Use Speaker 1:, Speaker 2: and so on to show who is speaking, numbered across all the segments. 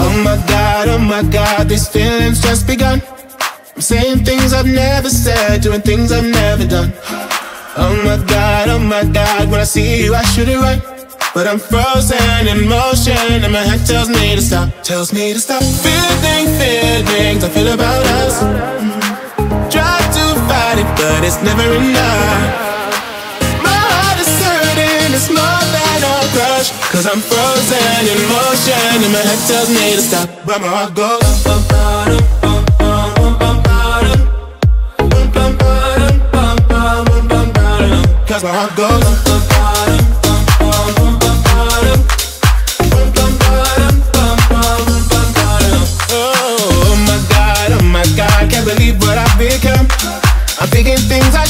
Speaker 1: Oh my god, oh my god, these feelings just begun. I'm saying things I've never said, doing things I've never done. Oh my god, oh my god, when I see you I should it right. But I'm frozen in motion and my head tells me to stop, tells me to stop. Feeling feelings I feel about it's never enough. My heart is hurting, it's more than a crush. Cause I'm frozen in motion and my head tells me to stop. But my heart goes. bum, bum, bum, bum, bum, bum, bum, bum, bum, bum, bum, bum, bum, bum, bum, Cause my heart goes.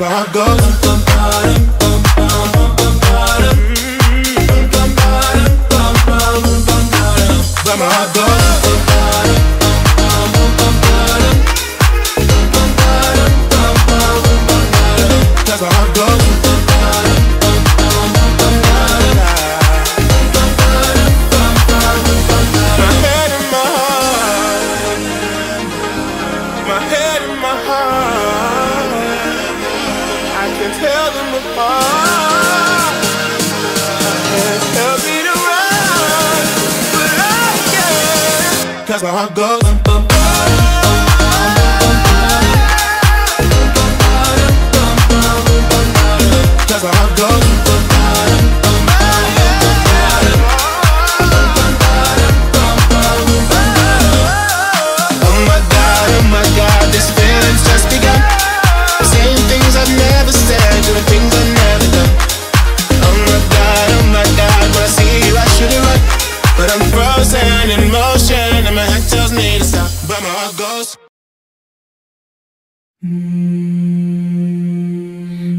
Speaker 1: how I go. that's my heart goes. Goes.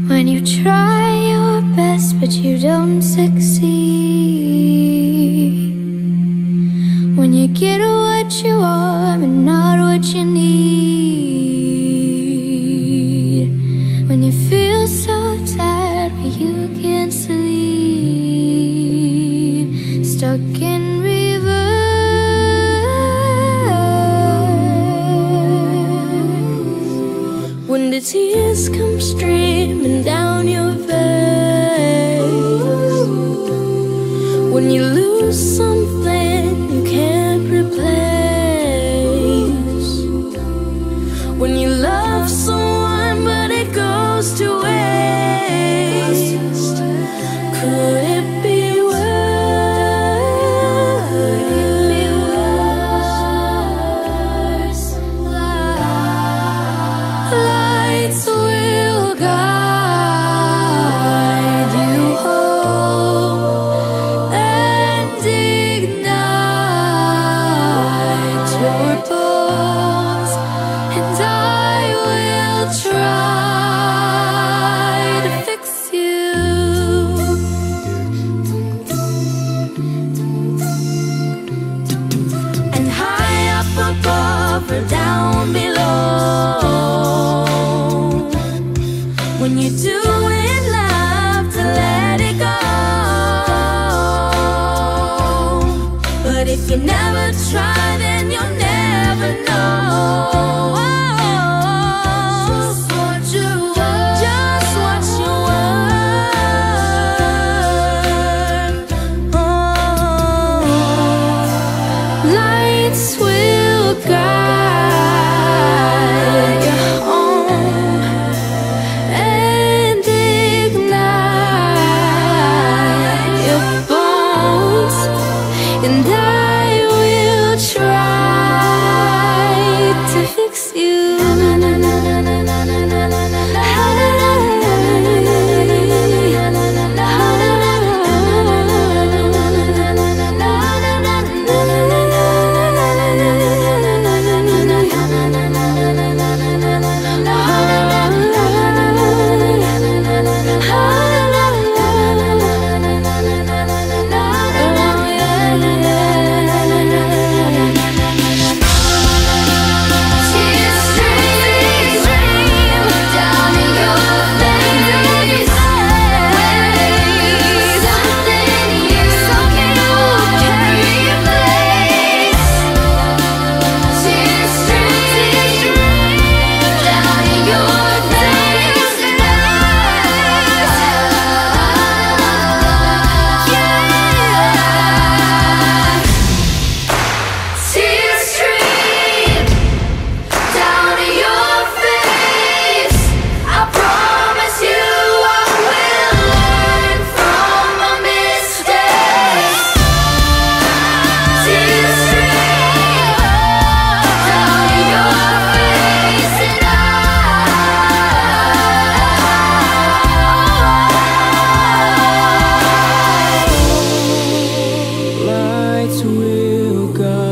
Speaker 1: When you
Speaker 2: try your best but you don't succeed tears come And I will try to fix you.
Speaker 1: will go.